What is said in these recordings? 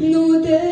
Ну де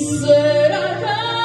Yeah.